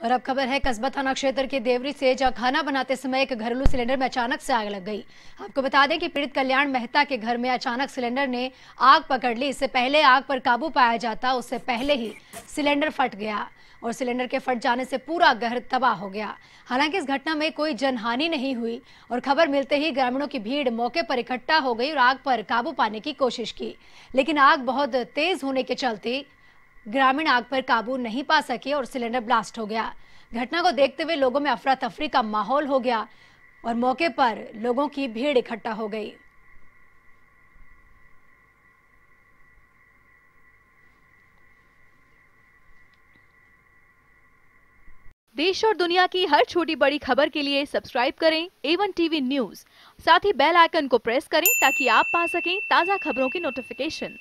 और अब खबर है, कस्बा थाना क्षेत्र के देवरी से जहाँ खाना बनाते समय एक घरेलू सिलेंडर में अचानक से आग लग गई। आपको बता दें कि पीड़ित कल्याण मेहता के घर में अचानक सिलेंडर ने आग पकड़ ली। इससे पहले आग पर काबू पाया जाता, उससे पहले ही सिलेंडर फट गया और सिलेंडर के फट जाने से पूरा घर तबाह हो गया। हालाँकि इस घटना में कोई जनहानि नहीं हुई और खबर मिलते ही ग्रामीणों की भीड़ मौके पर इकट्ठा हो गई और आग पर काबू पाने की कोशिश की। लेकिन आग बहुत तेज होने के चलते ग्रामीण आग पर काबू नहीं पा सके और सिलेंडर ब्लास्ट हो गया। घटना को देखते हुए लोगों में अफरा तफरी का माहौल हो गया और मौके पर लोगों की भीड़ इकट्ठा हो गई। देश और दुनिया की हर छोटी बड़ी खबर के लिए सब्सक्राइब करें एवन टीवी न्यूज़ साथ ही बेल आइकन को प्रेस करें ताकि आप पा सकें ताज़ा खबरों की नोटिफिकेशन